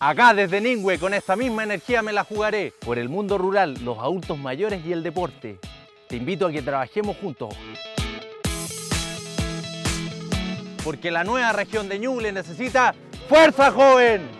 Acá desde Ningüe, con esta misma energía me la jugaré por el mundo rural, los adultos mayores y el deporte. Te invito a que trabajemos juntos. Porque la nueva región de Ñuble necesita fuerza joven.